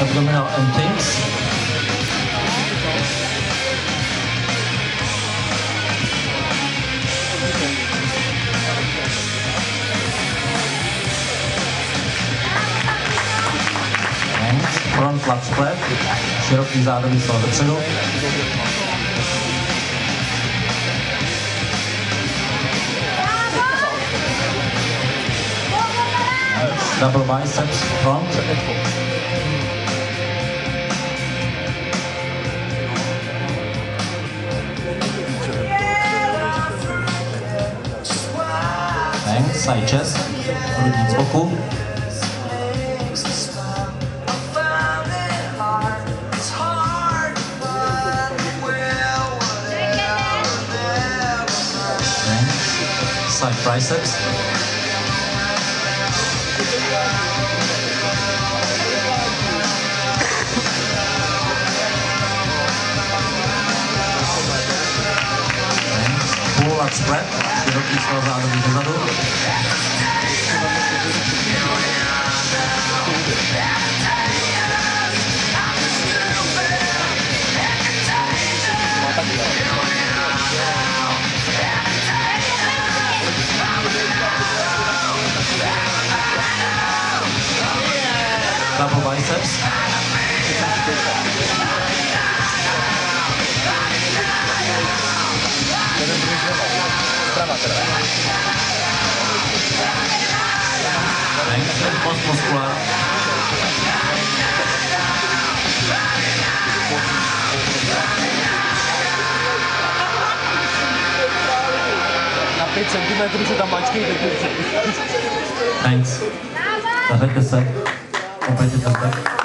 abdominal empties. And front lat spread, široký zádový sval dopředu. Double biceps front. Side chest, hrudník z boku. Side triceps. Full lat spread, široký sval zádový dozadu. Double biceps. And most muscular. Na 5 cm se tam mačkejte, kluci. Thanks. Competitor back.